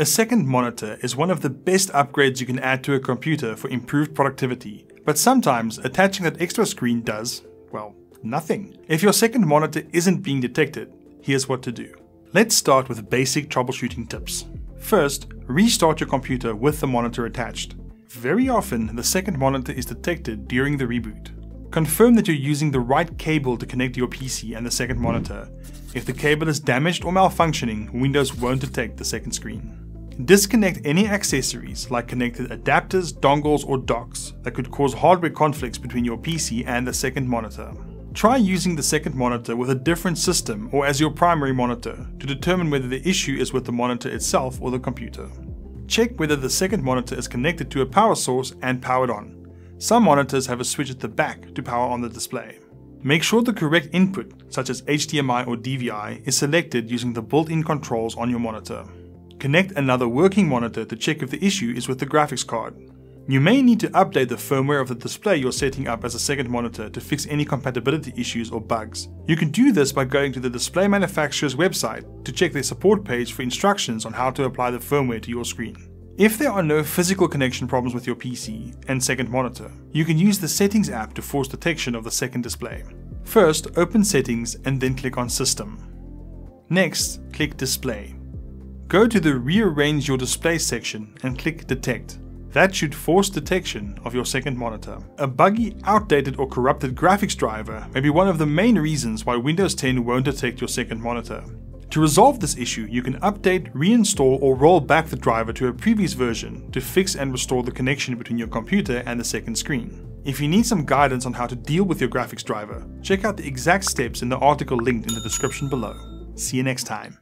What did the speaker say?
A second monitor is one of the best upgrades you can add to a computer for improved productivity, but sometimes attaching that extra screen does, well, nothing. If your second monitor isn't being detected, here's what to do. Let's start with basic troubleshooting tips. First, restart your computer with the monitor attached. Very often, the second monitor is detected during the reboot. Confirm that you're using the right cable to connect your PC and the second monitor. If the cable is damaged or malfunctioning, Windows won't detect the second screen. Disconnect any accessories like connected adapters, dongles, or docks that could cause hardware conflicts between your PC and the second monitor. Try using the second monitor with a different system or as your primary monitor to determine whether the issue is with the monitor itself or the computer. Check whether the second monitor is connected to a power source and powered on. Some monitors have a switch at the back to power on the display. Make sure the correct input, such as HDMI or DVI, is selected using the built-in controls on your monitor. Connect another working monitor to check if the issue is with the graphics card. You may need to update the firmware of the display you're setting up as a second monitor to fix any compatibility issues or bugs. You can do this by going to the display manufacturer's website to check their support page for instructions on how to apply the firmware to your screen. If there are no physical connection problems with your PC and second monitor, you can use the Settings app to force detection of the second display. First, open Settings and then click on System. Next, click Display. Go to the Rearrange your display section and click Detect. That should force detection of your second monitor. A buggy, outdated or corrupted graphics driver may be one of the main reasons why Windows 10 won't detect your second monitor. To resolve this issue, you can update, reinstall or roll back the driver to a previous version to fix and restore the connection between your computer and the second screen. If you need some guidance on how to deal with your graphics driver, check out the exact steps in the article linked in the description below. See you next time.